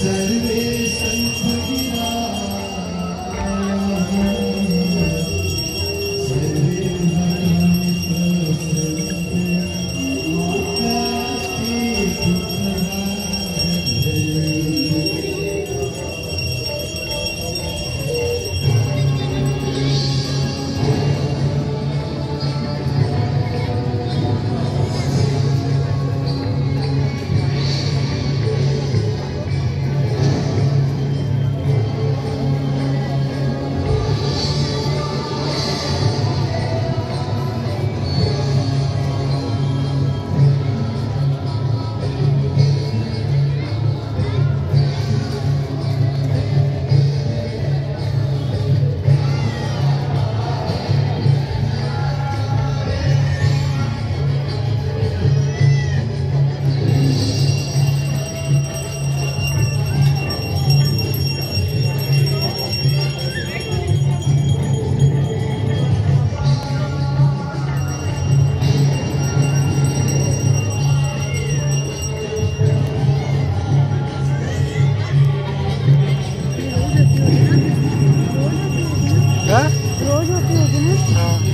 सर्वे सन्मति No.